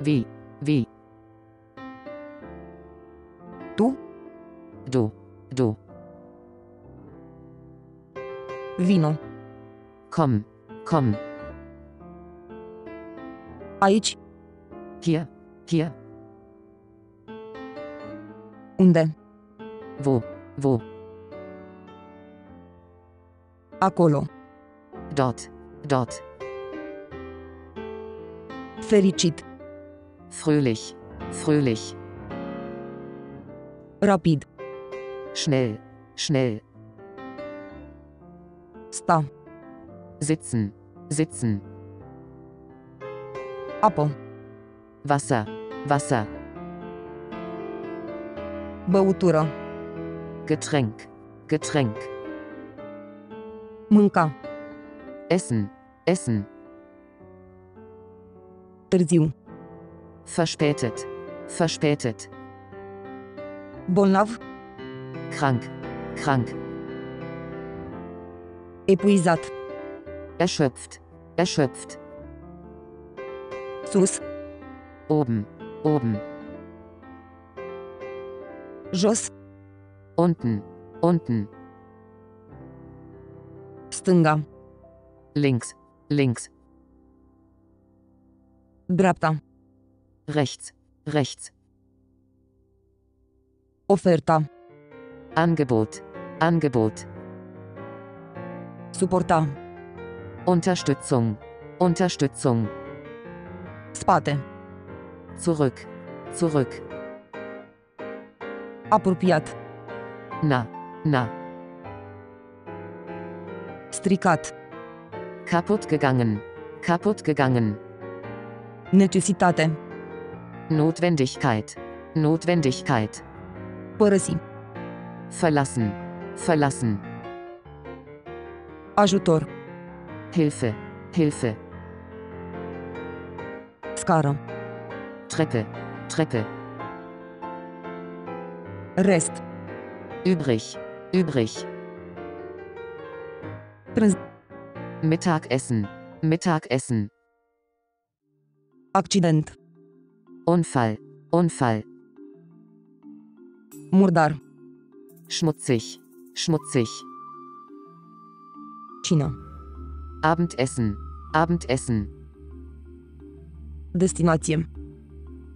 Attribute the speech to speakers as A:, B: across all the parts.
A: Wie, wie.
B: Tu,
A: Du, du.
B: vino.
A: Komm, komm.
B: Aici,
A: Hier, hier.
B: unde?
A: Wo, wo.
B: Acolo.
A: Dort, dort.
B: Fericit,
A: Fröhlich, fröhlich.
B: rapid,
A: Schnell, schnell.
B: sta,
A: Sitzen, sitzen.
B: apă,
A: Wasser, Wasser.
B: băutură,
A: Getränk, Getränk.
B: mânca,
A: Essen, essen.
B: târziu,
A: Verspätet, verspätet.
B: bolnav,
A: Krank, krank.
B: epuizat,
A: Erschöpft, erschöpft.
B: sus,
A: Oben, oben.
B: jos,
A: Unten, unten.
B: stânga,
A: Links, links.
B: dreapta,
A: Rechts, rechts.
B: oferta,
A: Angebot, Angebot.
B: suporta,
A: Unterstützung, Unterstützung.
B: spate,
A: Zurück, zurück.
B: apropiat,
A: Na, na.
B: stricat,
A: Kaputt gegangen, kaputt gegangen.
B: necesitate,
A: Notwendigkeit, Notwendigkeit.
B: părăsi,
A: Verlassen, verlassen.
B: ajutor,
A: Hilfe, Hilfe.
B: scară,
A: Treppe, Treppe.
B: rest,
A: Übrig, übrig.
B: prânz,
A: Mittagessen, Mittagessen.
B: accident,
A: Unfall, Unfall.
B: murdar,
A: Schmutzig, schmutzig.
B: cină,
A: Abendessen, Abendessen.
B: destinație,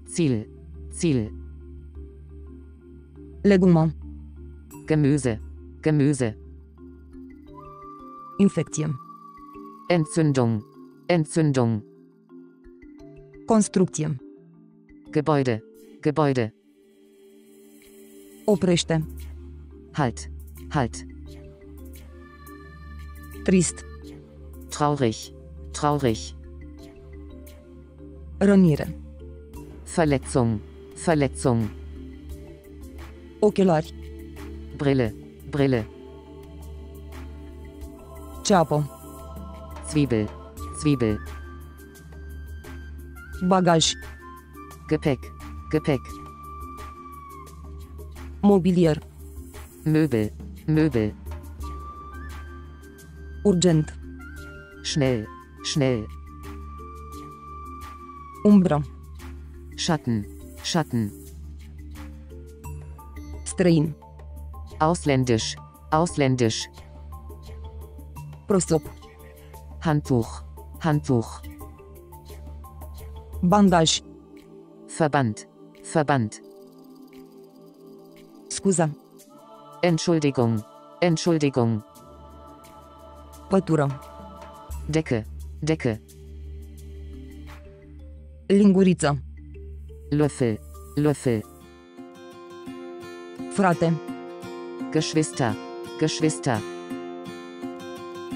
A: Ziel, Ziel.
B: legumă,
A: Gemüse, Gemüse.
B: infecție,
A: Entzündung, Entzündung.
B: construcție,
A: Gebäude, Gebäude.
B: oprește,
A: Halt, halt.
B: trist,
A: Traurig, traurig.
B: rănire,
A: Verletzung, Verletzung.
B: ochelari,
A: Brille, Brille.
B: ceapă,
A: Zwiebel, Zwiebel.
B: bagaj,
A: Gepäck, Gepäck.
B: mobilier,
A: Möbel, Möbel.
B: urgent,
A: Schnell, schnell.
B: umbră,
A: Schatten, Schatten.
B: străin,
A: Ausländisch, ausländisch.
B: prosop,
A: Handtuch, Handtuch.
B: bandaj,
A: Verband, Verband.
B: scuza,
A: Entschuldigung, Entschuldigung.
B: pătură,
A: Decke, Decke.
B: linguriță,
A: Löffel, Löffel.
B: frate,
A: Geschwister, Geschwister.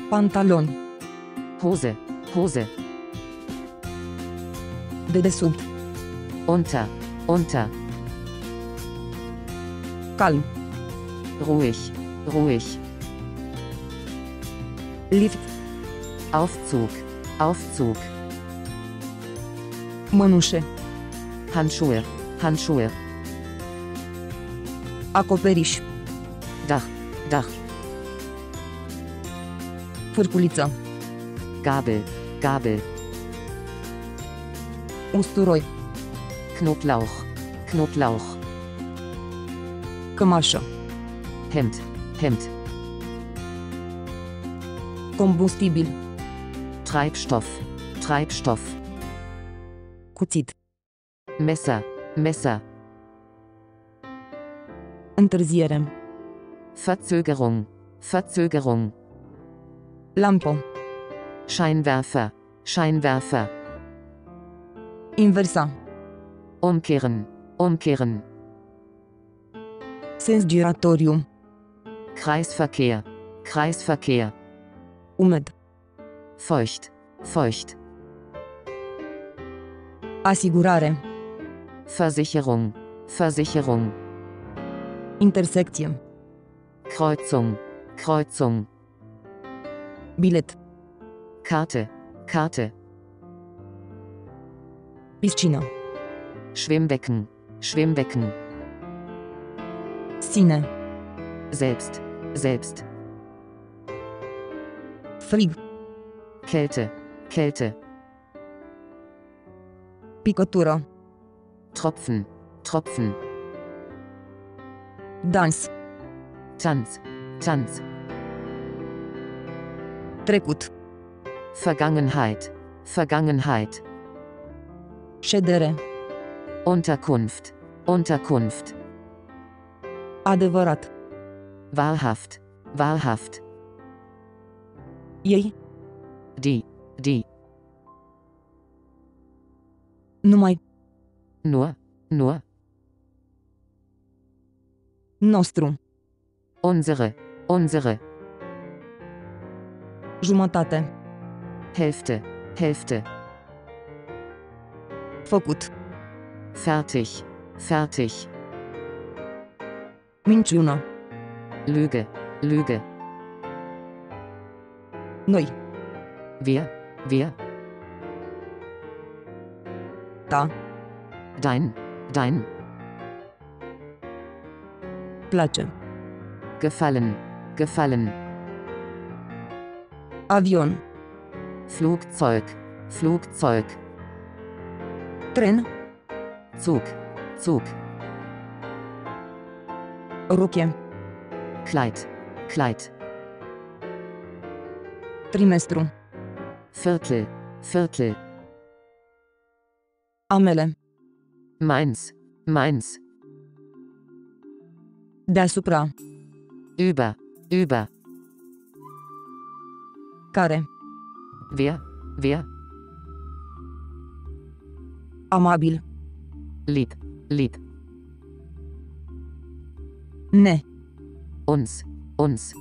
B: pantalon,
A: Hose, Hose.
B: dedesubt,
A: Unter, unter.
B: calm,
A: Ruhig, ruhig.
B: lift,
A: Aufzug, Aufzug.
B: mănușe,
A: Handschuhe, Handschuhe.
B: acoperiș,
A: Dach, Dach.
B: fârculiță,
A: Gabel, Gabel.
B: usturoi,
A: Knoblauch, Knoblauch,
B: Cămașă.
A: Hemd, Hemd,
B: Combustibil.
A: Treibstoff, Treibstoff,
B: Cuțit.
A: Messer, Messer,
B: Întârziere.
A: Verzögerung, Verzögerung,
B: Lampă.
A: Scheinwerfer, Scheinwerfer,
B: Inversa.
A: Umkehren, umkehren,
B: Sens giratoriu.
A: Kreisverkehr, Kreisverkehr,
B: Umed.
A: feucht, feucht,
B: Asigurare.
A: Versicherung, Versicherung,
B: Intersecție.
A: Kreuzung, Kreuzung,
B: Bilet.
A: Karte, Karte,
B: Piscină.
A: Schwimmbecken, Schwimmbecken,
B: Sine.
A: selbst, selbst,
B: Frig.
A: Kälte, Kälte,
B: Picătură.
A: Tropfen, Tropfen,
B: Dans.
A: Tanz, Tanz,
B: Trecut.
A: Vergangenheit, Vergangenheit,
B: Ședere.
A: Unterkunft, Unterkunft,
B: Adevărat.
A: wahrhaft, wahrhaft,
B: Ei.
A: die, die,
B: Numai.
A: nur, nur,
B: Nostru.
A: unsere, unsere,
B: Jumătate.
A: Hälfte, Hälfte,
B: Făcut.
A: Fertig, fertig,
B: Minciună.
A: Lüge, Lüge,
B: Noi.
A: wir, wir,
B: Ta.
A: dein, dein,
B: Place.
A: gefallen, gefallen,
B: Avion.
A: Flugzeug, Flugzeug,
B: Tren.
A: Zug, Zug,
B: Roche.
A: Kleid, Kleid,
B: Trimestru.
A: Viertel, Viertel,
B: Amele.
A: meins, meins,
B: Deasupra.
A: über, über,
B: Care.
A: wer, wer,
B: Amabil.
A: Lieb, lieb,
B: Ne.
A: uns, uns,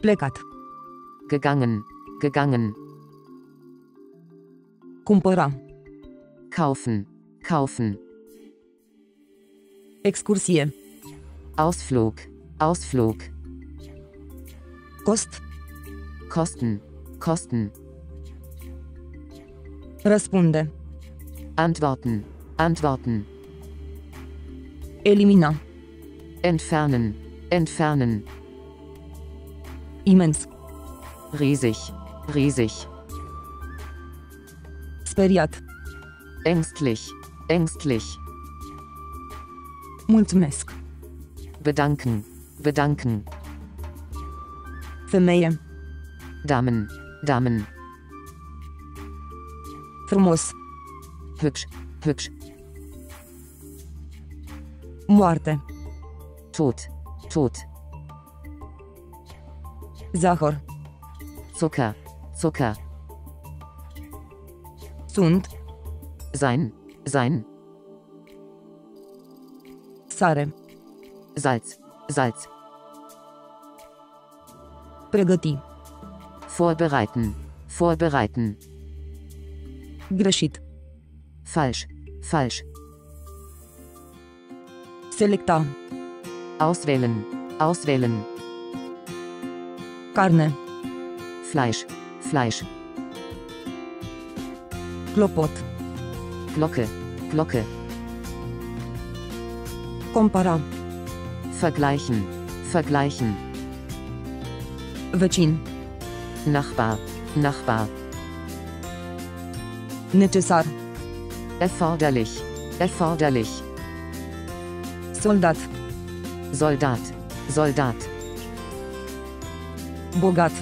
B: Plecat.
A: gegangen, gegangen,
B: Cumpăra.
A: kaufen, kaufen,
B: Excursie.
A: Ausflug, Ausflug,
B: Cost.
A: Kosten, Kosten,
B: Răspunde.
A: Antworten, antworten,
B: Elimina.
A: entfernen, entfernen,
B: Imens.
A: riesig, riesig,
B: Speriat.
A: ängstlich, ängstlich,
B: Mulțumesc.
A: bedanken, bedanken,
B: Femeie.
A: Damen, Damen,
B: Frumos.
A: Hübsch, hübsch,
B: Moarte.
A: tot, tot,
B: Zahăr.
A: Zucker, Zucker,
B: Sunt.
A: sein, sein,
B: Sare.
A: Salz, Salz,
B: Pregăti.
A: vorbereiten, vorbereiten,
B: Greșit.
A: Falsch, falsch,
B: Selecta.
A: auswählen, auswählen,
B: Carne.
A: Fleisch, Fleisch,
B: Clopot.
A: Glocke, Glocke,
B: Compara.
A: vergleichen, vergleichen,
B: Vecin.
A: Nachbar, Nachbar,
B: Necesar.
A: Erforderlich. Erforderlich.
B: Soldat.
A: Soldat. Soldat.
B: Bogat.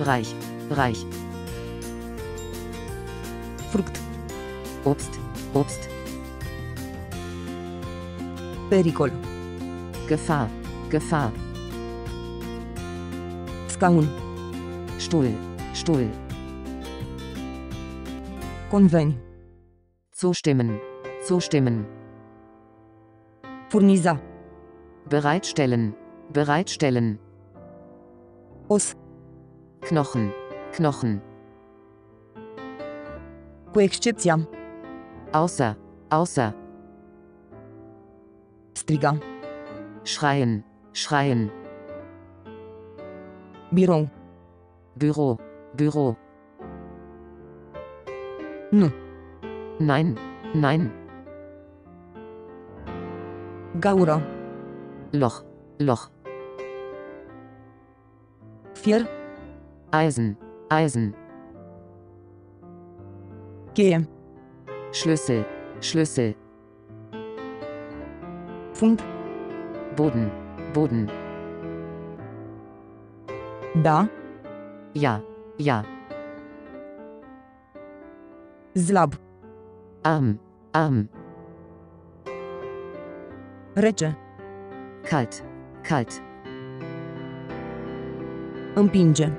A: Reich. Reich.
B: Fruct.
A: Obst. Obst.
B: Pericol.
A: Gefahr. Gefahr.
B: Scaun.
A: Stuhl. Stuhl.
B: Conveni.
A: Zustimmen. Zustimmen.
B: Furniza.
A: Bereitstellen. Bereitstellen.
B: Os.
A: Knochen. Knochen.
B: Cu excepția.
A: Außer. Außer.
B: Striga.
A: Schreien. Schreien.
B: Birou.
A: Büro. Büro.
B: Nu.
A: Nein. Nein.
B: Gaură.
A: Loch. Loch.
B: Fier.
A: Eisen. Eisen.
B: Cheie.
A: Schlüssel. Schlüssel.
B: Fund.
A: Boden. Boden.
B: Da.
A: Ja. Ja.
B: Zlab.
A: Arm. Arm.
B: Rece.
A: Kalt. Kalt.
B: Împinge.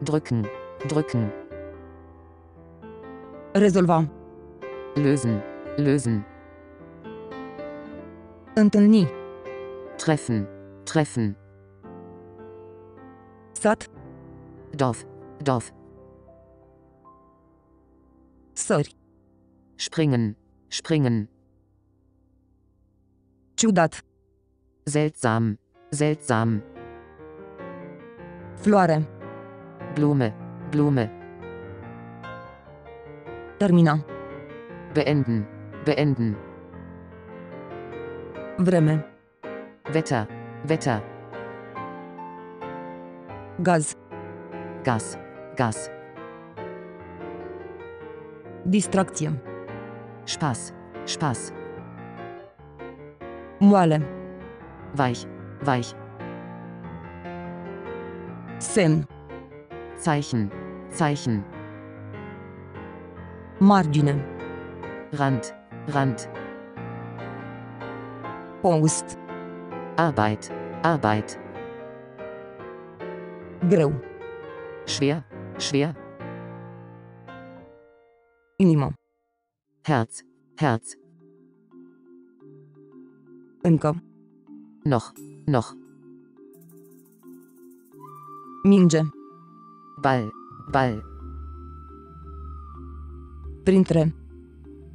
A: Drücken. Drücken.
B: Rezolva.
A: Lösen. Lösen.
B: Întâlni.
A: Treffen. Treffen.
B: Sat.
A: Dorf. Dorf.
B: Sări.
A: Springen. Springen.
B: Ciudat.
A: Seltsam. Seltsam.
B: Floare.
A: Blume. Blume.
B: Termina.
A: Beenden. Beenden.
B: Vreme.
A: Wetter. Wetter.
B: Gaz.
A: Gas. Gas.
B: Distracție.
A: Spaß. Spaß.
B: Moale.
A: Weich. Weich.
B: Semn.
A: Zeichen. Zeichen.
B: Margine.
A: Rand. Rand.
B: Post.
A: Arbeit. Arbeit.
B: Greu.
A: Schwer. Schwer.
B: Inimă.
A: Herz. Herz.
B: Încă.
A: Noch. Noch.
B: Minge.
A: Ball. Ball.
B: Printre.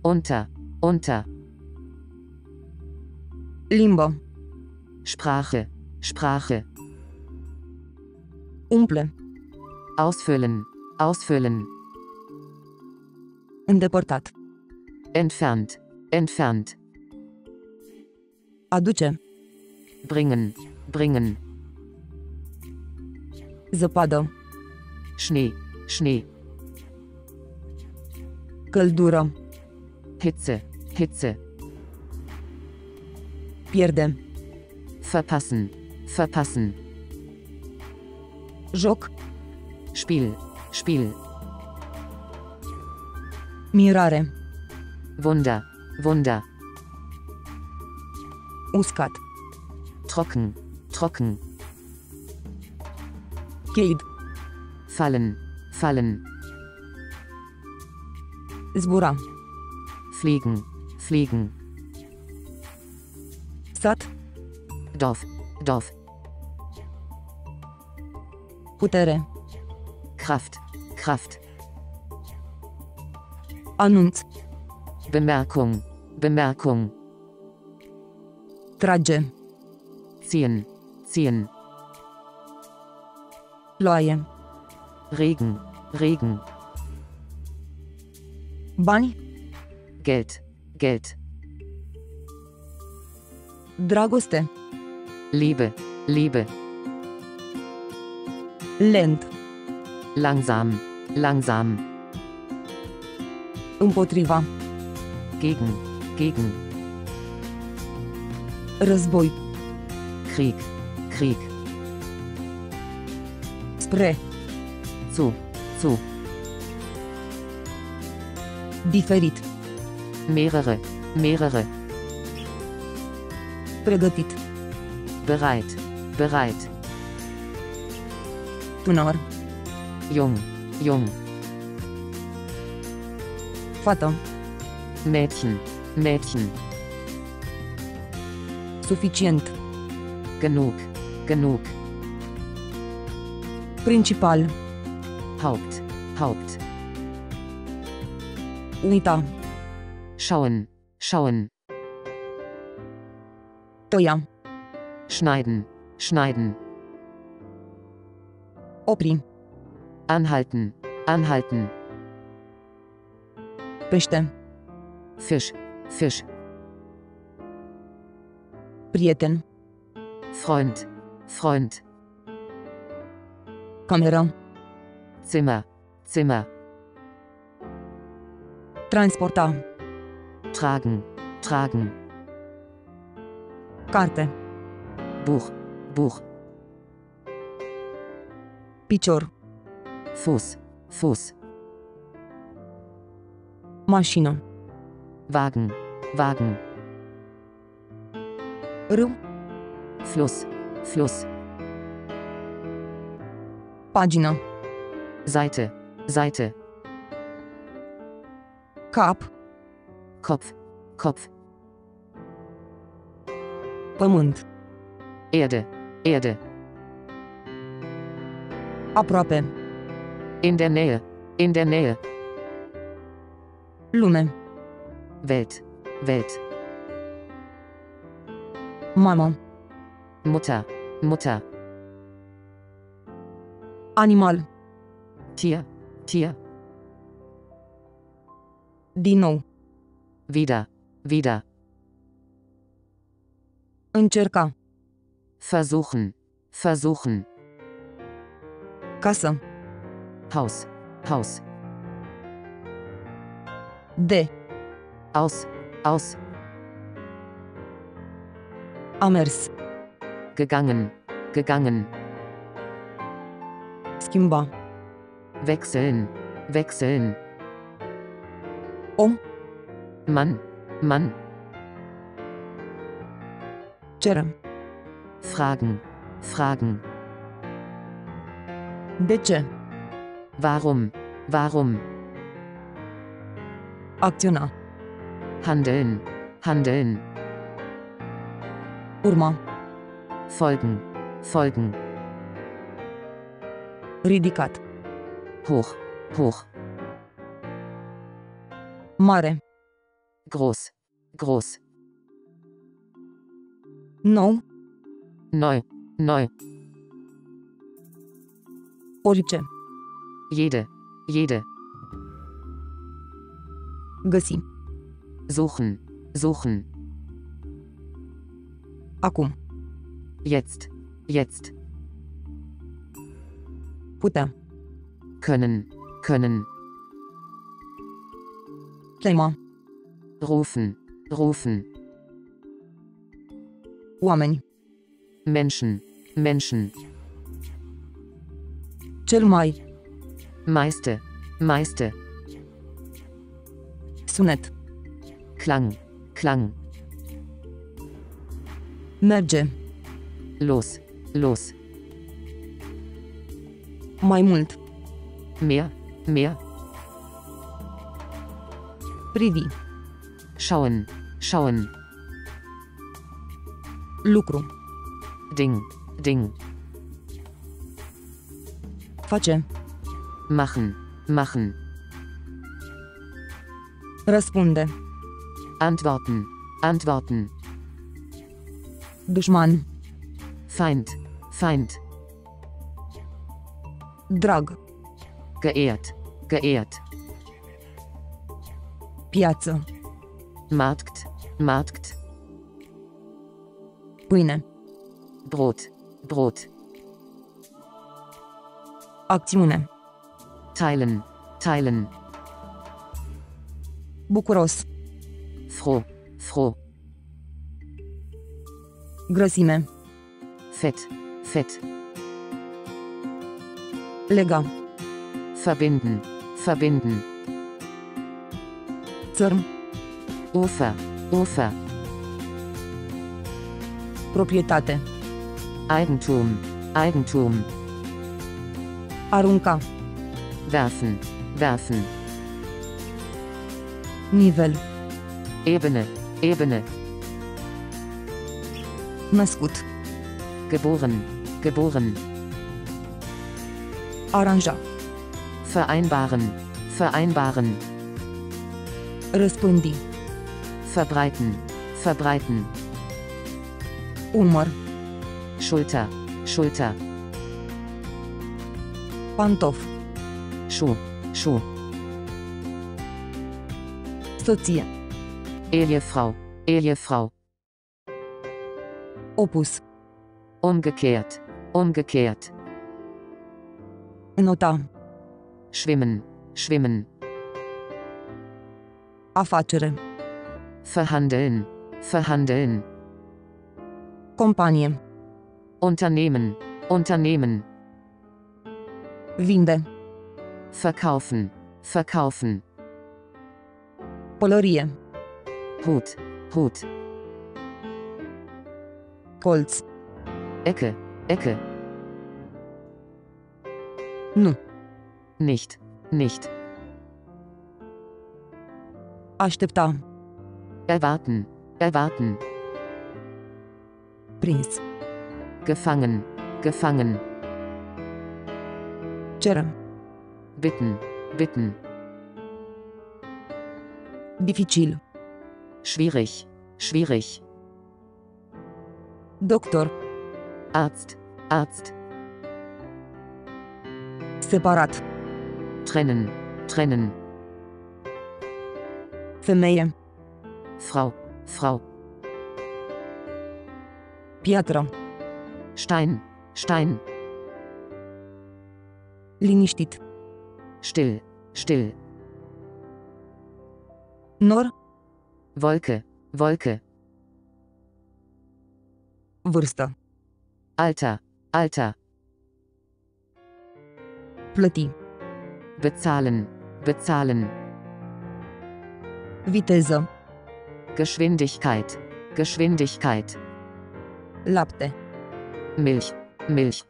A: Unter. Unter.
B: Limbă.
A: Sprache. Sprache.
B: Umple.
A: Ausfüllen. Ausfüllen.
B: Îndepărtat.
A: Entfernt. Entfernt.
B: Aduce.
A: Bringen. Bringen.
B: Zăpadă.
A: Schnee. Schnee.
B: Căldură.
A: Hitze. Hitze.
B: Pierde.
A: Verpassen. Verpassen.
B: Joc.
A: Spiel. Spiel.
B: Mirare.
A: Wunder. Wunder.
B: Uscat.
A: Trocken. Trocken.
B: Cheid.
A: Fallen. Fallen.
B: Zbura.
A: Fliegen. Fliegen.
B: Sat.
A: Dorf. Dorf.
B: Putere.
A: Kraft. Kraft.
B: Anunț.
A: Bemerkung. Bemerkung.
B: Trage.
A: Ziehen. Ziehen.
B: Ploaie.
A: Regen. Regen.
B: Bani.
A: Geld. Geld.
B: Dragoste.
A: Liebe. Liebe.
B: Lent.
A: Langsam. Langsam.
B: Împotriva.
A: Gegen, gegen,
B: Război.
A: Krieg, Krieg,
B: Spre.
A: zu, zu,
B: Diferit.
A: mehrere, mehrere,
B: Pregătit.
A: bereit, bereit,
B: Tânăr.
A: jung, jung,
B: Fată.
A: Mädchen, Mädchen,
B: Suficient.
A: genug, genug,
B: Principal.
A: Haupt, Haupt,
B: Uita.
A: schauen, schauen,
B: Tăia.
A: schneiden, schneiden,
B: Opri.
A: anhalten, anhalten,
B: Pește.
A: Fisch, Fisch,
B: Prieten.
A: Freund, Freund,
B: Cameră.
A: Zimmer, Zimmer,
B: Transporta.
A: tragen, tragen,
B: Carte.
A: Buch, Buch,
B: Picior.
A: Fuß, Fuß,
B: Mașină.
A: Wagen, Wagen,
B: Râu.
A: Fluss, Fluss,
B: Pagină.
A: Seite, Seite,
B: Cap.
A: Kopf, Kopf,
B: Pământ.
A: Erde, Erde,
B: Aproape.
A: in der Nähe, in der Nähe,
B: Lume.
A: Welt, Welt,
B: Mamă.
A: Mutter, Mutter,
B: Animal.
A: Tier, Tier,
B: Din nou.
A: wieder, wieder,
B: Încerca.
A: versuchen, versuchen,
B: Casă.
A: Haus, Haus,
B: De.
A: Aus, aus,
B: A mers.
A: gegangen, gegangen,
B: Schimba.
A: wechseln, wechseln,
B: Om.
A: Mann, Mann,
B: Ceră.
A: fragen, fragen,
B: ce?
A: warum, warum,
B: Acționa.
A: Handeln, handeln,
B: Urma.
A: folgen, folgen,
B: Ridicat.
A: hoch, hoch,
B: Mare.
A: groß, groß,
B: Nou.
A: neu, neu,
B: Orice.
A: jede, jede,
B: Găsi.
A: Suchen, suchen,
B: Acum.
A: jetzt, jetzt,
B: Putea.
A: können, können,
B: Chema.
A: rufen, rufen,
B: Oameni.
A: Menschen, Menschen,
B: Cel mai.
A: meiste, meiste,
B: Sunet.
A: Klang, Klang,
B: Merge.
A: los, los,
B: Mai mult.
A: mehr, mehr,
B: Privi.
A: schauen, schauen,
B: Lucru.
A: Ding, Ding,
B: Face.
A: machen, machen,
B: Răspunde.
A: Antworten, antworten,
B: Dușman.
A: Feind, Feind,
B: Drag.
A: geehrt, geehrt,
B: Piață.
A: Markt, Markt,
B: Pâine.
A: Brot, Brot,
B: Acțiune.
A: teilen, teilen,
B: Bucuros.
A: Froh, froh,
B: Grăsime.
A: fett, fett,
B: Lega.
A: verbinden, verbinden,
B: Țărm.
A: Ufer, Ufer,
B: Proprietate.
A: Eigentum, Eigentum,
B: Arunca.
A: werfen, werfen,
B: Nivel.
A: Ebene, Ebene,
B: Născut.
A: geboren, geboren,
B: Aranja.
A: vereinbaren, vereinbaren,
B: Răspândi.
A: verbreiten, verbreiten,
B: Umăr.
A: Schulter, Schulter,
B: Pantof.
A: Schuh, Schuh,
B: Soție.
A: Ehefrau, Ehefrau,
B: Opus.
A: umgekehrt, umgekehrt,
B: Nota.
A: schwimmen, schwimmen,
B: Afacere.
A: verhandeln, verhandeln,
B: Companie.
A: Unternehmen, Unternehmen,
B: Vinde.
A: verkaufen, verkaufen,
B: Pălărie.
A: Hut, Hut,
B: Colț.
A: Ecke, Ecke,
B: Nu.
A: nicht, nicht,
B: Aștepta.
A: erwarten, erwarten,
B: Prins.
A: gefangen, gefangen,
B: Ceră.
A: bitten, bitten,
B: Dificil.
A: Schwierig, schwierig,
B: Doctor.
A: Arzt, Arzt,
B: Separat.
A: trennen, trennen,
B: Femeie.
A: Frau, Frau,
B: Piatră.
A: Stein, Stein,
B: Liniștit.
A: still, still,
B: Nor.
A: Wolke, Wolke,
B: Vârstă.
A: Alter, Alter,
B: Plăti.
A: bezahlen, bezahlen,
B: Viteză.
A: Geschwindigkeit, Geschwindigkeit,
B: Lapte.
A: Milch, Milch,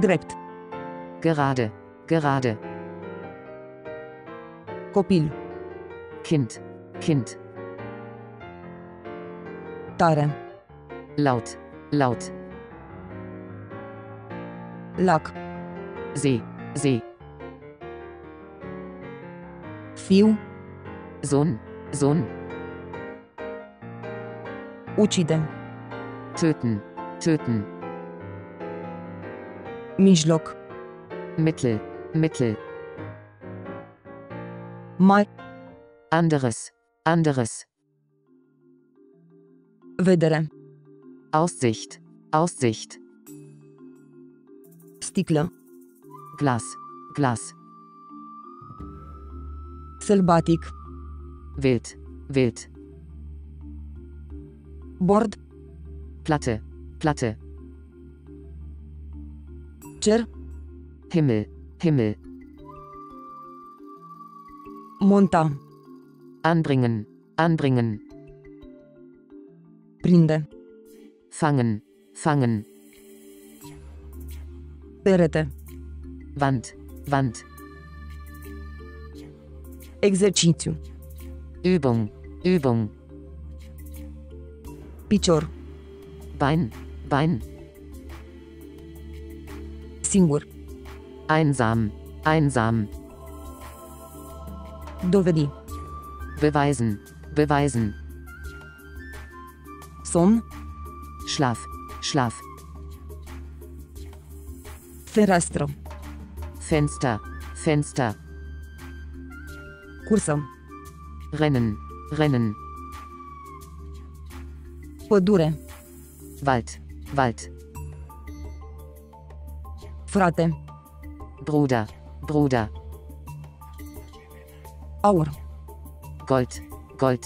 B: Drept.
A: gerade, gerade,
B: Copil.
A: Kind, Kind,
B: Tare.
A: laut, laut,
B: Lac.
A: See, See,
B: Fiu.
A: Sohn, Sohn,
B: Ucide.
A: töten, töten,
B: Mijloc.
A: Mittel, Mittel,
B: Mai.
A: Anderes, anderes,
B: Vedere.
A: Aussicht, Aussicht,
B: Sticlă.
A: Glas, Glas,
B: Sălbatic.
A: wild, wild,
B: Bord.
A: Platte, Platte,
B: Cer.
A: Himmel, Himmel,
B: Monta.
A: Anbringen, anbringen,
B: Prinde.
A: fangen, fangen,
B: Perete.
A: Wand, Wand,
B: Exercițiu.
A: Übung, Übung,
B: Picior.
A: Bein, Bein,
B: Singur.
A: einsam, einsam,
B: Dovedi.
A: Beweisen, beweisen,
B: Somn.
A: Schlaf, Schlaf,
B: Fereastră.
A: Fenster, Fenster,
B: Cursă.
A: Rennen, Rennen,
B: Pădure.
A: Wald, Wald,
B: Frate.
A: Bruder, Bruder,
B: Aur.
A: Gold, Gold,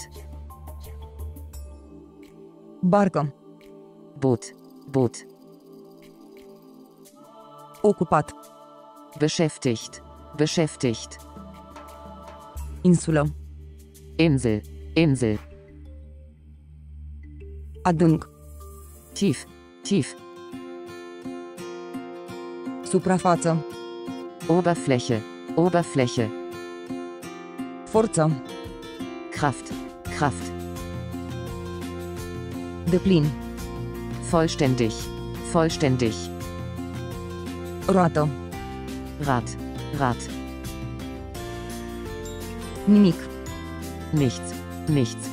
B: Barcă.
A: Boot, Boot,
B: Ocupat.
A: beschäftigt, beschäftigt,
B: Insulă.
A: Insel, Insel,
B: Adânc.
A: tief, tief,
B: Suprafață.
A: Oberfläche, Oberfläche,
B: Forță.
A: Kraft, Kraft,
B: Deplin.
A: vollständig, vollständig,
B: Roată.
A: Rad, Rad,
B: Nimic.
A: nichts, nichts,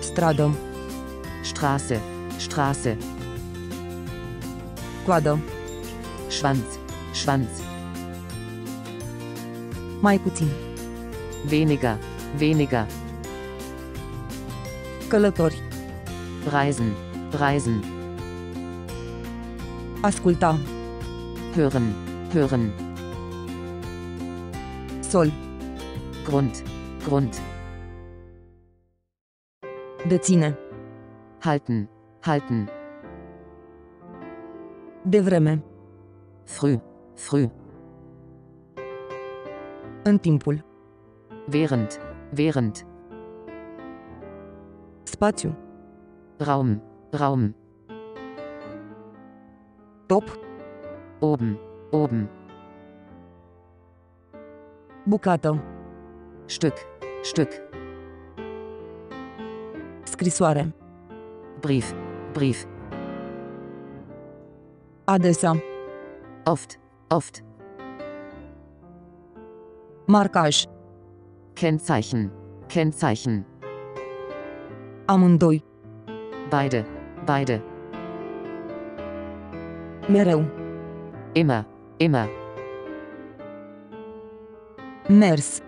B: Stradă.
A: Straße, Straße,
B: Coadă.
A: Schwanz, Schwanz,
B: Mai puțin.
A: Weniger, weniger,
B: Călători.
A: Reisen, Reisen,
B: Asculta.
A: hören, hören,
B: Sol.
A: Grund, Grund,
B: Deține.
A: halten, halten,
B: Devreme.
A: früh, früh,
B: În timpul.
A: Während, während,
B: Spațiu.
A: Raum, Raum,
B: Top.
A: oben, oben,
B: Bucată.
A: Stück, Stück,
B: Scrisoare.
A: Brief, Brief,
B: Adesa.
A: oft, oft,
B: Marcaj.
A: Kennzeichen, Kennzeichen,
B: Amândoi.
A: beide, beide,
B: Mereu.
A: immer, immer,
B: Mers.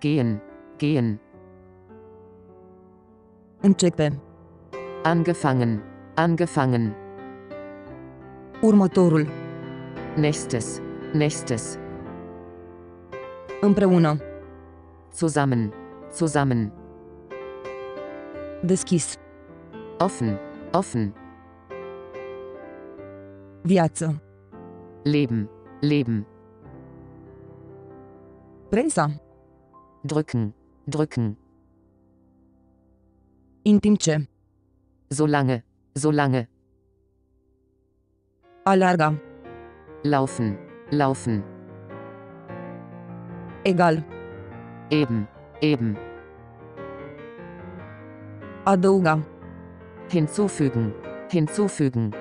A: gehen, gehen,
B: Începe.
A: angefangen, angefangen,
B: Următorul.
A: nächstes, nächstes,
B: Împreună.
A: Zusammen, zusammen,
B: Deschis.
A: offen, offen,
B: Viață.
A: leben, leben,
B: Presa.
A: drücken, drücken,
B: În timp ce.
A: solange, solange,
B: Alarga.
A: laufen, laufen,
B: Egal.
A: Eben, eben,
B: Adăuga.
A: hinzufügen, hinzufügen,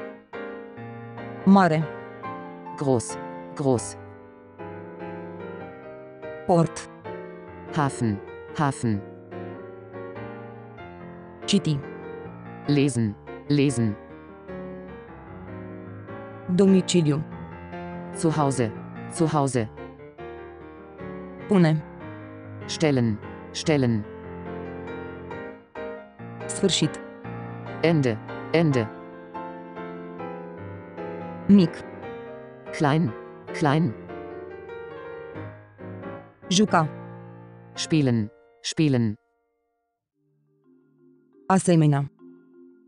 B: Mare.
A: groß, groß,
B: Port.
A: Hafen, Hafen,
B: Citi.
A: lesen, lesen,
B: Domiciliu.
A: zu Hause, zu Hause,
B: Pune.
A: Stellen, stellen,
B: Sfârșit.
A: Ende, Ende,
B: Mic.
A: klein, klein,
B: Juca.
A: spielen, spielen,
B: Asemenea.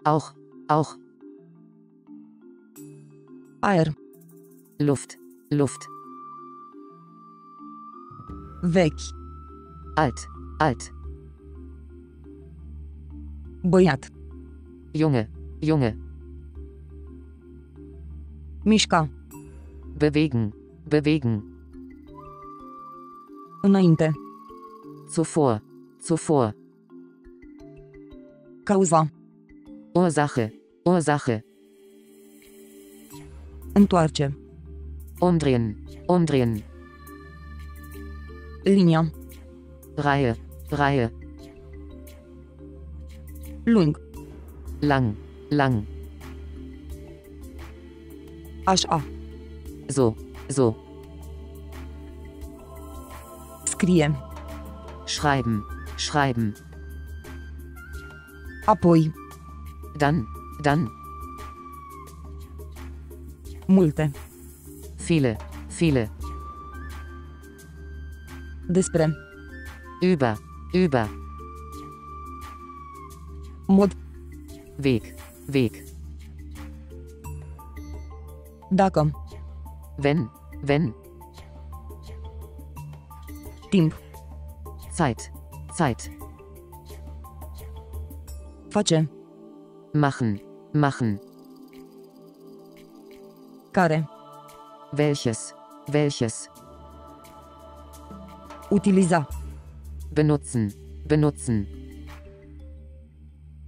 A: auch, auch,
B: Aer.
A: Luft, Luft,
B: Vechi.
A: Alt, alt,
B: Băiat.
A: Junge, Junge,
B: Mișca.
A: bewegen, bewegen,
B: Înainte.
A: zuvor, zuvor,
B: Cauza.
A: Ursache, Ursache,
B: Întoarce.
A: umdrehen, umdrehen,
B: Linia.
A: Reihe, Reihe,
B: Lung.
A: lang, lang,
B: Așa.
A: so, so,
B: Scrie.
A: schreiben, schreiben,
B: Apoi.
A: dann, dann,
B: Multe.
A: viele, viele,
B: Despre.
A: Über, über,
B: Mod.
A: Weg, Weg,
B: Dacă.
A: wenn, wenn,
B: Timp.
A: Zeit, Zeit,
B: Face.
A: machen, machen,
B: Care.
A: welches, welches,
B: Utiliza.
A: Benutzen, benutzen,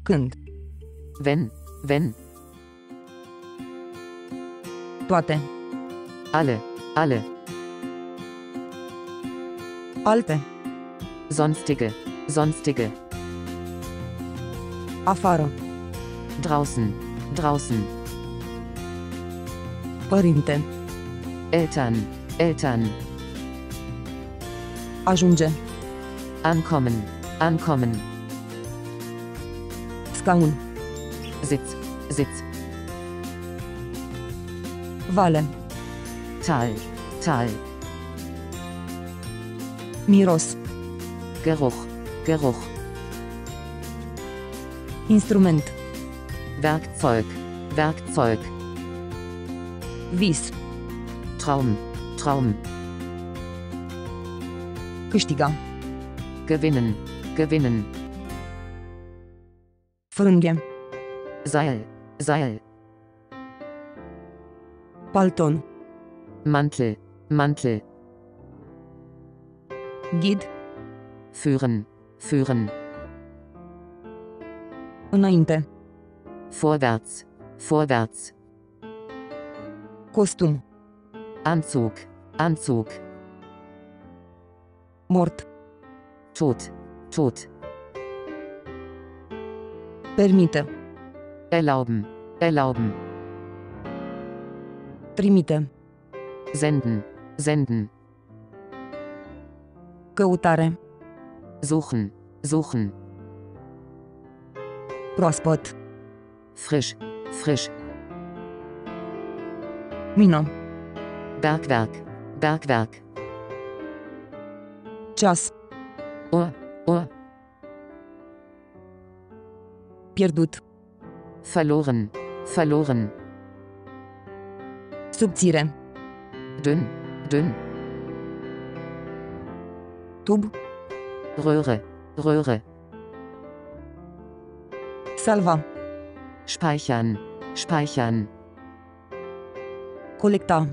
B: Când.
A: wenn, wenn,
B: Toate.
A: alle, alle,
B: Alte.
A: sonstige, sonstige,
B: Afară.
A: draußen, draußen,
B: Părinte.
A: Eltern, Eltern,
B: Ajunge.
A: Ankommen, ankommen,
B: Scaun.
A: Sitz, Sitz,
B: Vale.
A: Tal, Tal,
B: Miros.
A: Geruch, Geruch,
B: Instrument.
A: Werkzeug, Werkzeug,
B: Vis.
A: Traum, Traum,
B: Câștiga.
A: Gewinnen, gewinnen,
B: Frânghe.
A: Seil, Seil,
B: Palton.
A: Mantel, Mantel,
B: Ghid.
A: führen, führen,
B: Înainte.
A: vorwärts, vorwärts,
B: Costum.
A: Anzug, Anzug,
B: Mort.
A: Tot, tot,
B: Permite.
A: erlauben, erlauben,
B: Trimite.
A: senden, senden,
B: Căutare.
A: suchen, suchen,
B: Proaspăt.
A: frisch, frisch,
B: Mină.
A: Bergwerk, Bergwerk,
B: Ceas. Pierdut.
A: verloren, verloren,
B: Subțire.
A: dünn, dünn,
B: Tub.
A: Röhre, Röhre,
B: Salva.
A: speichern, speichern,
B: Colecta.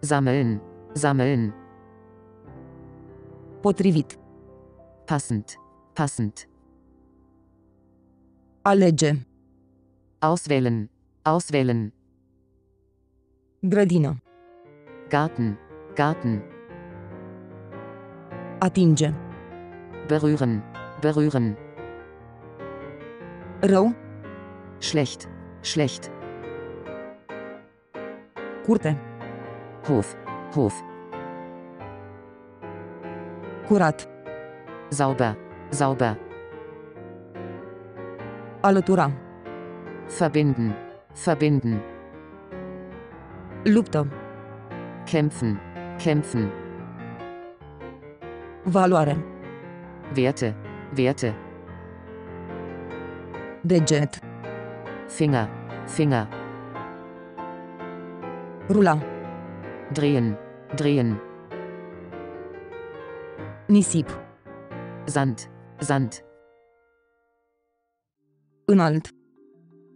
A: sammeln, sammeln,
B: Potrivit.
A: passend, passend,
B: Alege.
A: auswählen, auswählen,
B: Grădină.
A: Garten, Garten,
B: Atinge.
A: berühren, berühren,
B: Rău.
A: schlecht, schlecht,
B: Curte.
A: Hof, Hof,
B: Curat.
A: sauber, sauber,
B: Alătura.
A: verbinden, verbinden,
B: Luptă.
A: kämpfen, kämpfen,
B: Valoare.
A: Werte, Werte,
B: Deget.
A: Finger, Finger,
B: Rula.
A: drehen, drehen,
B: Nisip.
A: Sand, Sand,
B: Înalt.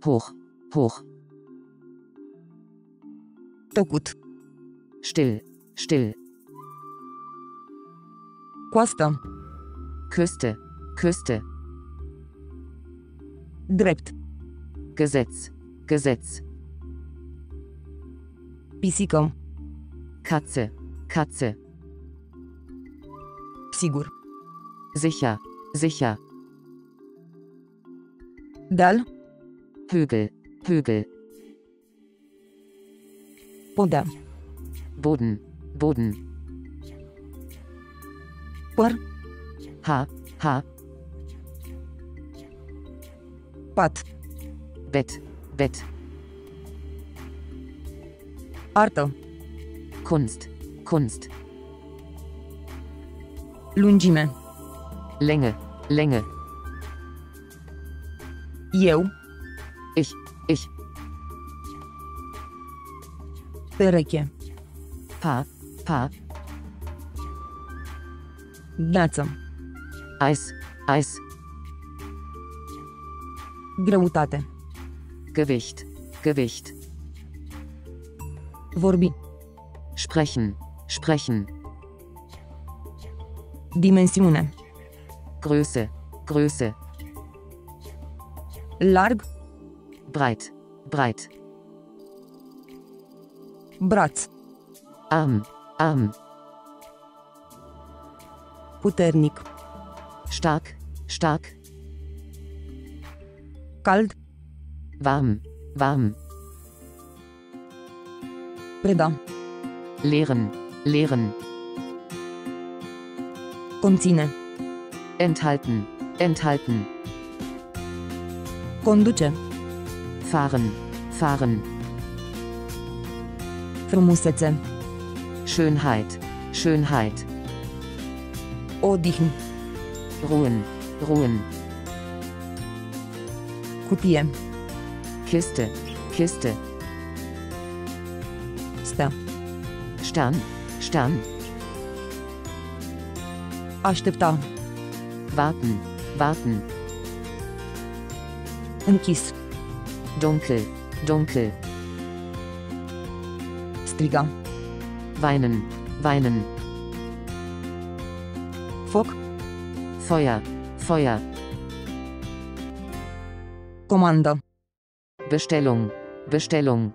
A: hoch, hoch,
B: Tăcut.
A: still, still,
B: Coastă.
A: Küste, Küste,
B: Drept.
A: Gesetz, Gesetz,
B: Pisică.
A: Katze, Katze,
B: Sigur.
A: sicher, sicher,
B: Deal.
A: Hügel, Hügel,
B: Podea.
A: Boden, Boden,
B: Păr.
A: Haar, Haar,
B: Pat.
A: Bett, Bett,
B: Artă.
A: Kunst, Kunst,
B: Lungime.
A: Länge, Länge.
B: Eu.
A: Ich, ich.
B: Pereche.
A: Pa, pa.
B: Gheață.
A: Eis, Eis.
B: Greutate.
A: Gewicht, Gewicht.
B: Vorbi.
A: Sprechen, sprechen.
B: Dimensiune.
A: Größe, Größe.
B: Larg.
A: Breit, breit.
B: Braț.
A: Arm, Arm.
B: Puternic.
A: Stark, stark.
B: Cald.
A: Warm, warm.
B: Preda.
A: Leeren, leeren.
B: Conține.
A: Enthalten, enthalten.
B: Conduce.
A: Fahren, fahren.
B: Frumusețe.
A: Schönheit, Schönheit.
B: Odihnă.
A: Ruhen, ruhen.
B: Cutie.
A: Kiste, Kiste.
B: Stea.
A: Stern, Stern.
B: Aștepta.
A: Warten, warten.
B: Închis.
A: Dunkel, dunkel.
B: Striga.
A: Weinen, weinen.
B: Foc.
A: Feuer, Feuer.
B: Comandă.
A: Bestellung, Bestellung.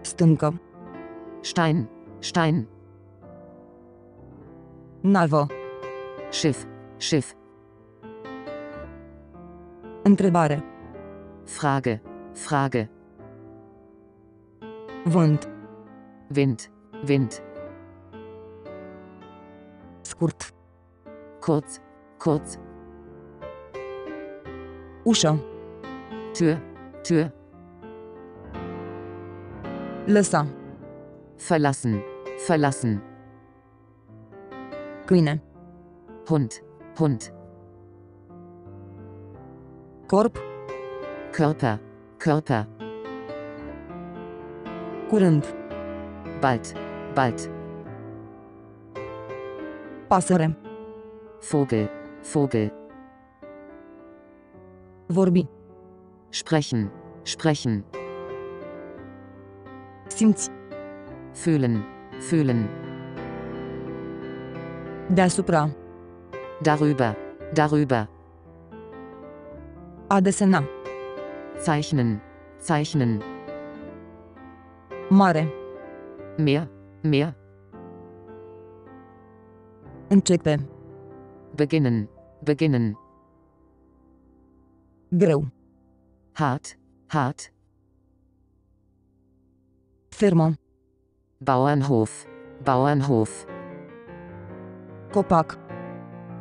B: Stâncă.
A: Stein, Stein.
B: Navă.
A: Schiff, Schiff.
B: Întrebare.
A: Frage, Frage.
B: Vânt.
A: Wind, Wind.
B: Scurt.
A: Kurz, kurz.
B: Ușă.
A: Tür, Tür.
B: Lăsa.
A: Verlassen, verlassen.
B: Câine.
A: Hund, Hund.
B: Corp.
A: Körper, Körper.
B: Curând.
A: Bald, bald.
B: Pasăre.
A: Vogel, Vogel.
B: Vorbi.
A: Sprechen, sprechen.
B: Simți.
A: Fühlen, fühlen.
B: Deasupra.
A: Darüber, darüber.
B: A desena.
A: Zeichnen, zeichnen.
B: Mare.
A: Mehr, mehr.
B: Începe.
A: Beginnen, beginnen.
B: Greu.
A: Hart, hart.
B: Fermă.
A: Bauernhof, Bauernhof.
B: Copac.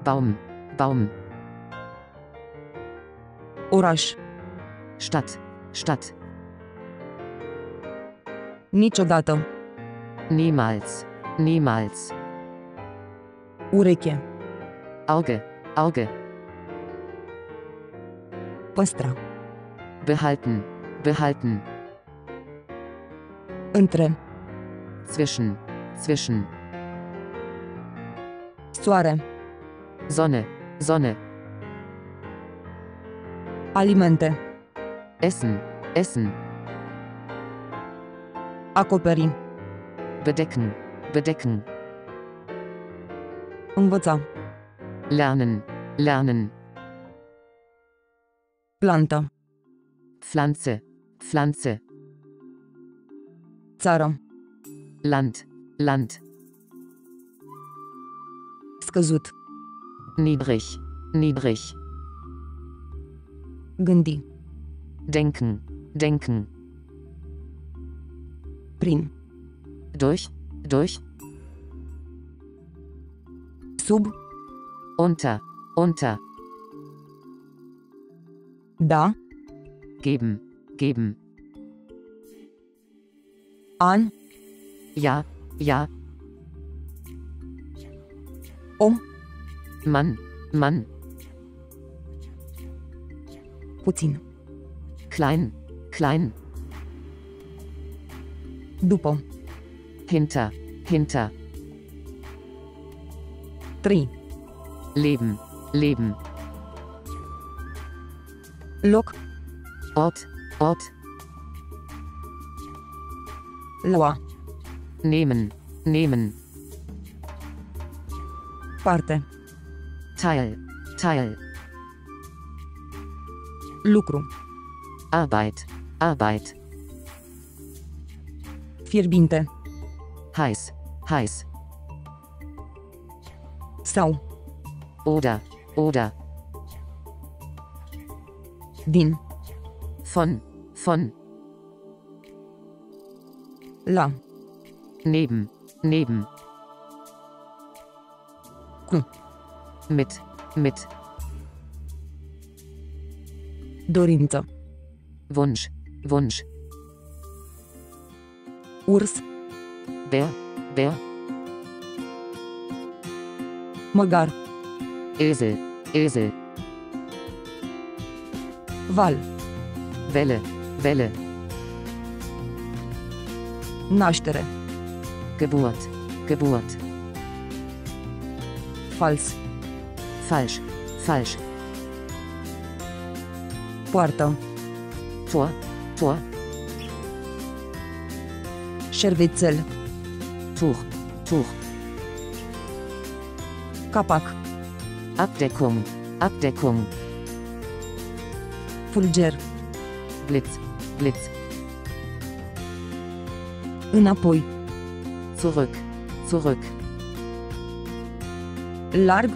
A: Baum, Baum.
B: Oraș.
A: Stadt, Stadt.
B: Niciodată.
A: Niemals, niemals.
B: Ureche.
A: Auge, Auge.
B: Păstra.
A: Behalten, behalten.
B: Între.
A: Zwischen, zwischen.
B: Soare.
A: Sonne, Sonne.
B: Alimente.
A: Essen, Essen.
B: Acoperi.
A: Bedecken, bedecken.
B: Învăța.
A: Lernen, lernen.
B: Plantă.
A: Pflanze, Pflanze.
B: Țară.
A: Land, Land.
B: Scăzut.
A: Niedrig, niedrig.
B: Gândi.
A: Denken, denken.
B: Prin.
A: Durch, durch.
B: Sub.
A: Unter, unter.
B: Da.
A: Geben, geben.
B: An.
A: Ja, ja.
B: Om.
A: Mann, Mann,
B: Puțin.
A: klein, klein,
B: După.
A: hinter, hinter,
B: Trei.
A: leben, leben,
B: Loc.
A: Ort, Ort,
B: Lua.
A: nehmen, nehmen,
B: Parte.
A: Teil, Teil,
B: Lucru.
A: Arbeit, Arbeit,
B: Fierbinte.
A: heiß, heiß,
B: Sau.
A: oder, oder,
B: Din.
A: von, von,
B: La.
A: neben, neben, mit, mit,
B: Dorință.
A: Wunsch, Wunsch,
B: Urs.
A: Bär, Bär,
B: Măgar.
A: Esel, Esel,
B: Val.
A: Welle, Welle,
B: Naștere.
A: Geburt, Geburt,
B: Fals.
A: falsch, falsch,
B: Poartă.
A: Tor, Tor,
B: Șervețel.
A: Tuch, Tuch,
B: Capac.
A: Abdeckung, Abdeckung,
B: Fulger.
A: Blitz, Blitz,
B: Înapoi.
A: zurück, zurück,
B: Larg.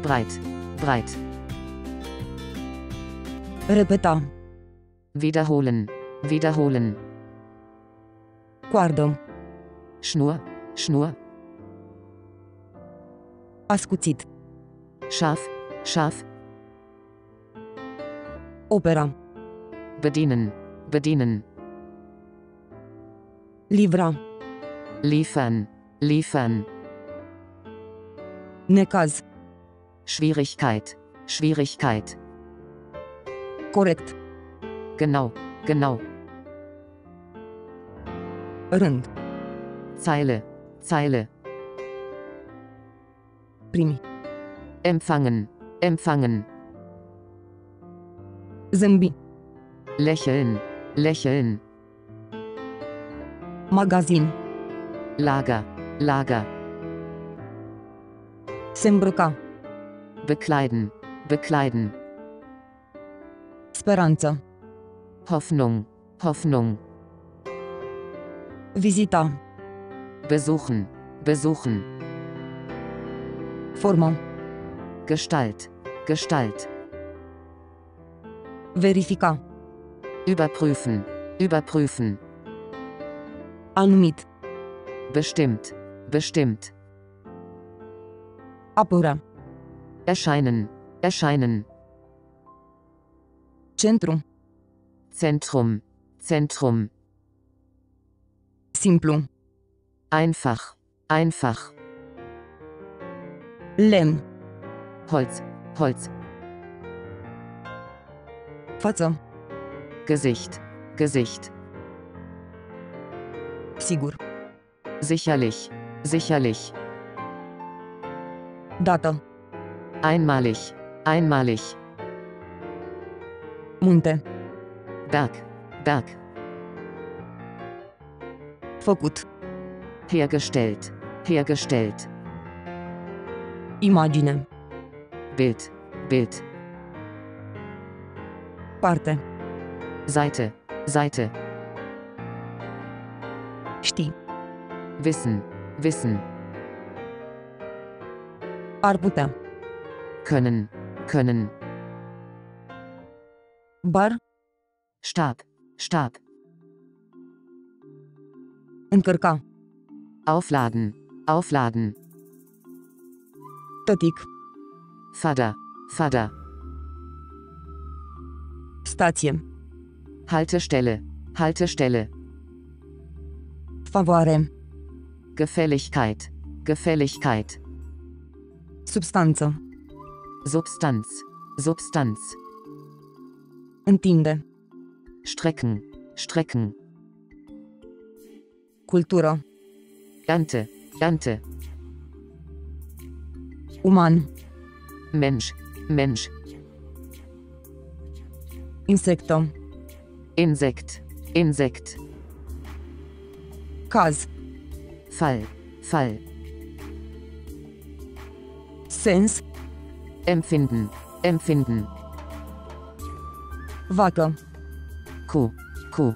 A: breit, breit,
B: Repeta.
A: wiederholen, wiederholen,
B: Coardă.
A: Schnur, Schnur,
B: Ascuțit.
A: scharf, scharf,
B: Opera.
A: bedienen, bedienen,
B: Livra.
A: liefern, liefern,
B: Necaz.
A: Schwierigkeit, Schwierigkeit,
B: Corect.
A: genau, genau,
B: Rând.
A: Zeile, Zeile,
B: Primi.
A: empfangen, empfangen,
B: Zâmbi.
A: lächeln, lächeln,
B: Magazin.
A: Lager, Lager,
B: Se îmbrăca.
A: bekleiden, bekleiden,
B: Speranță.
A: Hoffnung, Hoffnung,
B: Vizita.
A: besuchen, besuchen,
B: Formă.
A: Gestalt, Gestalt,
B: Verifica.
A: überprüfen, überprüfen,
B: Anumit.
A: bestimmt, bestimmt,
B: Apăra.
A: erscheinen, erscheinen,
B: Centru.
A: Zentrum, Zentrum,
B: Simplu.
A: einfach, einfach,
B: Lemn.
A: Holz, Holz,
B: Față.
A: Gesicht, Gesicht,
B: Sigur.
A: sicherlich, sicherlich,
B: Dată.
A: einmalig, einmalig,
B: Munte.
A: Berg, Berg,
B: Făcut.
A: hergestellt, hergestellt,
B: Imagine.
A: Bild, Bild,
B: Parte.
A: Seite, Seite,
B: Știi.
A: Wissen, Wissen,
B: Ar putea.
A: können, können,
B: Bar.
A: Stab, Stab,
B: Încărca.
A: aufladen, aufladen,
B: Tătic.
A: Vater, Vater,
B: Stație.
A: Haltestelle, Haltestelle,
B: Favoare.
A: Gefälligkeit, Gefälligkeit,
B: Substanță.
A: Substanz, Substanz,
B: Întinde.
A: Strecken, Strecken,
B: Cultură.
A: Ernte, Ernte,
B: Uman.
A: Mensch, Mensch,
B: Insectă.
A: Insekt, Insekt,
B: Caz.
A: Fall, Fall,
B: Sens.
A: Empfinden, Empfinden,
B: Vacă.
A: Kuh, Kuh,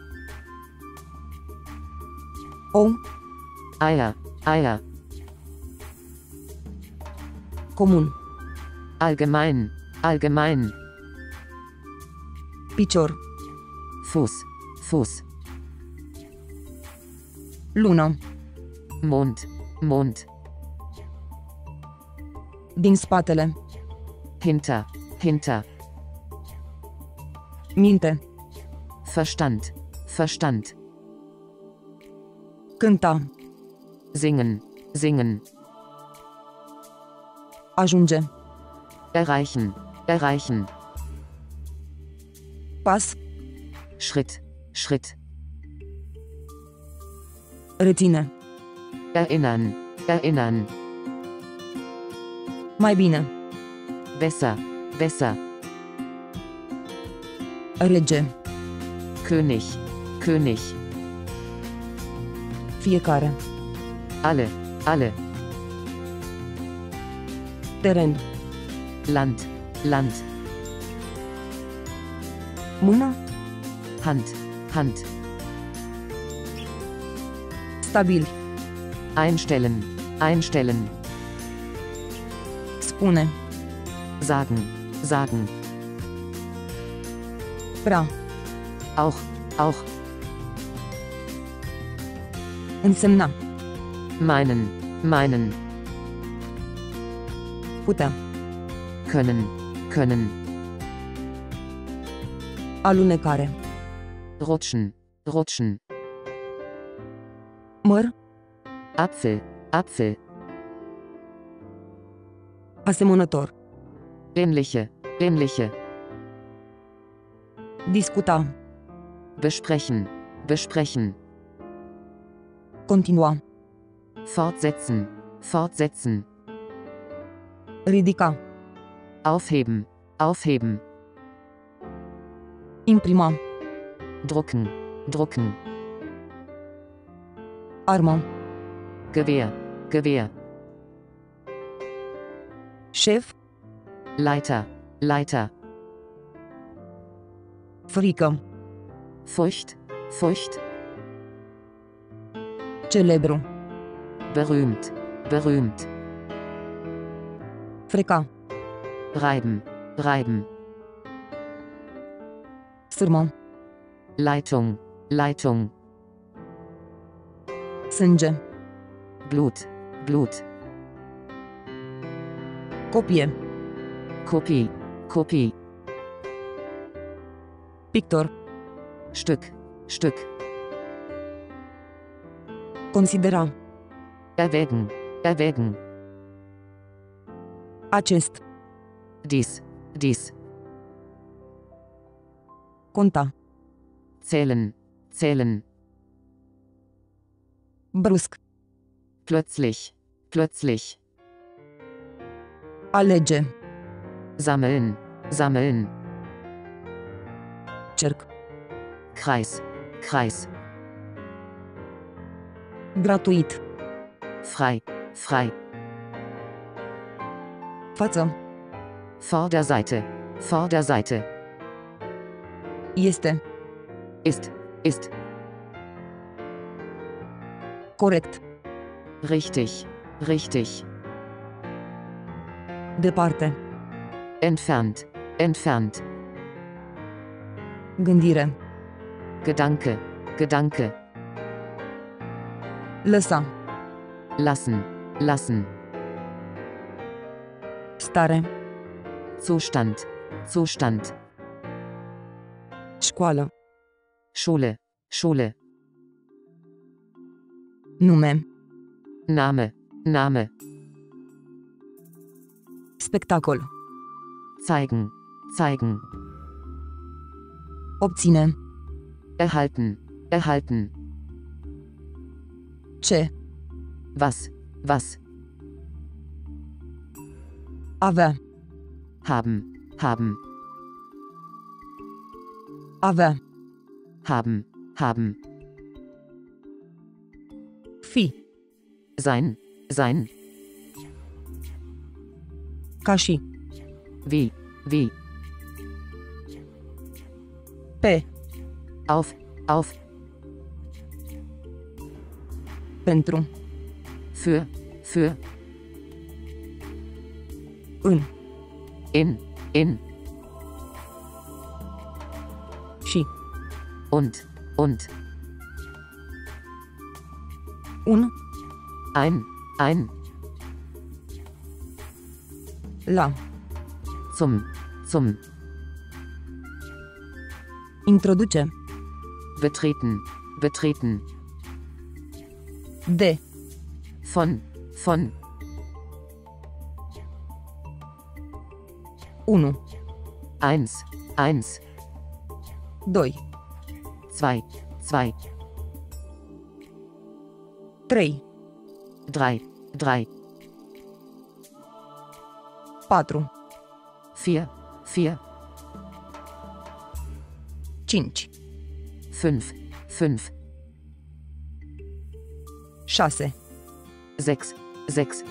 B: Om.
A: Eier, Eier,
B: Comun.
A: allgemein, allgemein,
B: Picior.
A: Fuß, Fuß,
B: Lună.
A: Mond, Mond,
B: Din spatele.
A: hinter, hinter,
B: Minte.
A: Verstand, Verstand,
B: Cânta.
A: singen, singen,
B: Ajunge.
A: erreichen, erreichen,
B: Pas.
A: Schritt, Schritt,
B: Reține.
A: erinnern, erinnern,
B: Mai bine.
A: besser, besser,
B: Rege.
A: König, König,
B: Fiecare.
A: alle, alle,
B: Teren.
A: Land, Land,
B: Mână.
A: Hand, Hand,
B: Stabil.
A: einstellen, einstellen,
B: Spune.
A: sagen, sagen,
B: Prea.
A: auch, auch,
B: Însemna.
A: meinen, meinen,
B: Putea.
A: können, können,
B: Alunecare.
A: rutschen, rutschen,
B: Măr.
A: Apfel, Apfel,
B: Asemănător.
A: ähnliche, ähnliche,
B: Discuta.
A: besprechen, besprechen,
B: Continua.
A: fortsetzen, fortsetzen,
B: Ridica.
A: aufheben, aufheben,
B: Imprima.
A: drucken, drucken,
B: Armă.
A: Gewehr, Gewehr,
B: Șef.
A: Leiter, Leiter,
B: Frică.
A: Furcht, Furcht,
B: Celebru.
A: berühmt, berühmt,
B: Freca.
A: reiben, reiben,
B: Sârmă.
A: Leitung, Leitung,
B: Sânge.
A: Blut, Blut,
B: Copie.
A: Kopie, Kopie,
B: Pictor.
A: Stück, Stück,
B: Considera.
A: erwägen, erwägen,
B: Acest.
A: dies, dies,
B: Conta.
A: zählen, zählen,
B: Brusc.
A: plötzlich, plötzlich,
B: Alege.
A: sammeln, sammeln,
B: Cerc.
A: Kreis, Kreis,
B: Gratuit.
A: frei, frei,
B: Față.
A: Vorderseite, Vorderseite,
B: Este.
A: ist, ist,
B: Corect.
A: richtig, richtig,
B: Departe.
A: entfernt, entfernt,
B: Gândire.
A: Gedanke, Gedanke,
B: Lăsa.
A: lassen, lassen,
B: Stare.
A: Zustand, Zustand,
B: Școală.
A: Schule, Schule,
B: Nume.
A: Name, Name,
B: Spectacol.
A: zeigen, zeigen,
B: Obține.
A: erhalten, erhalten,
B: Ce.
A: was, was,
B: Avea.
A: haben, haben,
B: Avea.
A: haben, haben,
B: Fi.
A: sein, sein,
B: și.
A: wie, wie,
B: Pe.
A: auf, auf,
B: Pentru.
A: für, für,
B: În.
A: in, in,
B: Și.
A: und, und,
B: Un.
A: ein, ein,
B: La.
A: zum, zum,
B: Introduce.
A: betreten, betreten,
B: De.
A: von, von,
B: 1.
A: eins, eins,
B: 2.
A: zwei, zwei,
B: 3.
A: drei, drei,
B: 4.
A: vier, vier,
B: 5.
A: fünf, fünf,
B: 6.
A: sechs, sechs,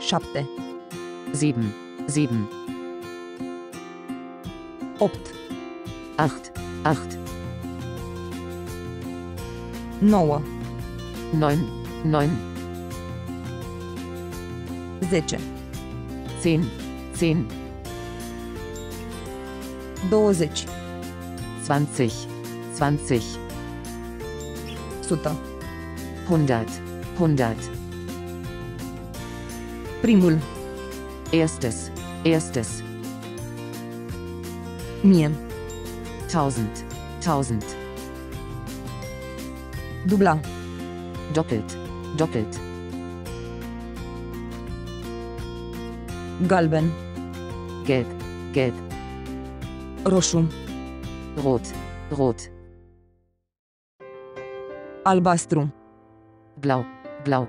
B: 7.
A: sieben, sieben,
B: 8.
A: acht, acht,
B: 9.
A: neun, neun,
B: 10.
A: zehn, zehn,
B: 20.
A: zwanzig, zwanzig,
B: 100.
A: hundert, hundert,
B: Primul.
A: erstes, erstes,
B: Mie.
A: tausend, tausend,
B: Dubla.
A: doppelt, doppelt,
B: Galben.
A: gelb, gelb,
B: Roșu.
A: rot, rot,
B: Albastru.
A: blau, blau,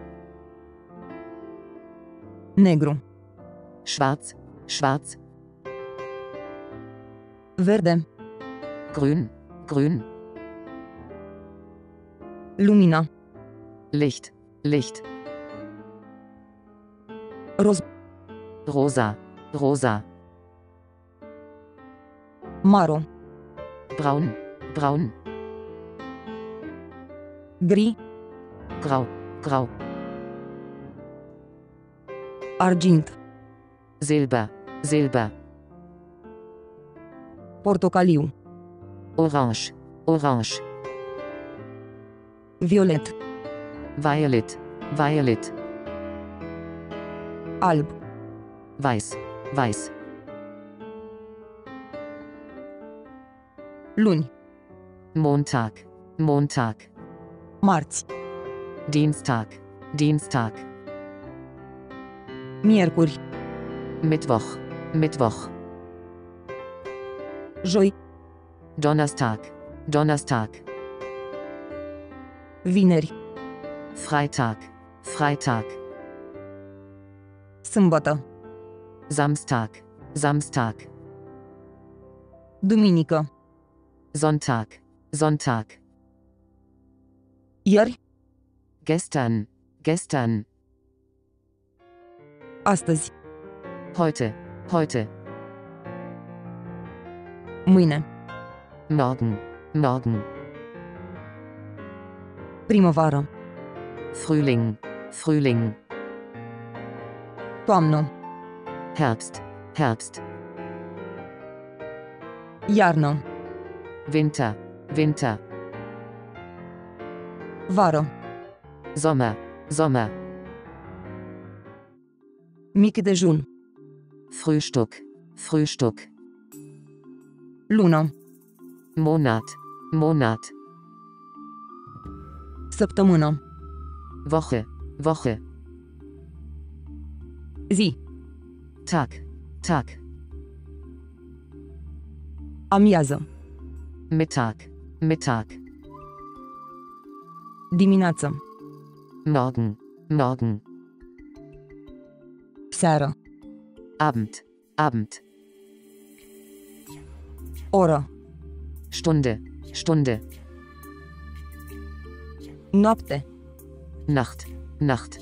B: Negru.
A: schwarz, schwarz,
B: Verde.
A: grün, grün,
B: Lumina.
A: Licht, Licht,
B: Roz.
A: rosa, rosa,
B: Maro.
A: braun, braun,
B: Gri.
A: grau, grau,
B: Argint.
A: silber, silber,
B: Portocaliu.
A: orange, orange,
B: Violet.
A: violet, violet,
B: Alb.
A: weiß, weiß,
B: Luni.
A: Montag, Montag,
B: Marți.
A: Dienstag, Dienstag,
B: Miercuri.
A: Mittwoch, Mittwoch,
B: Joi.
A: Donnerstag, Donnerstag,
B: Vineri.
A: Freitag, Freitag,
B: Sâmbătă.
A: Samstag, Samstag,
B: Duminică.
A: Sonntag, Sonntag,
B: Ieri.
A: gestern, gestern,
B: Astăzi.
A: heute, heute,
B: Mâine.
A: morgen, morgen,
B: Primăvară.
A: Frühling, Frühling,
B: Toamnă.
A: Herbst, Herbst,
B: Iarnă.
A: Winter, Winter,
B: Vară.
A: Sommer, Sommer,
B: Mic dejun.
A: Frühstück, Frühstück,
B: Lună.
A: Monat, Monat,
B: Săptămână.
A: Woche, Woche,
B: Zi.
A: Tag, Tag,
B: Amiază.
A: Mittag, Mittag,
B: Dimineață.
A: Morgen, Morgen,
B: Seară.
A: Abend, Abend,
B: Oră.
A: Stunde, Stunde,
B: Noapte.
A: Nacht, Nacht,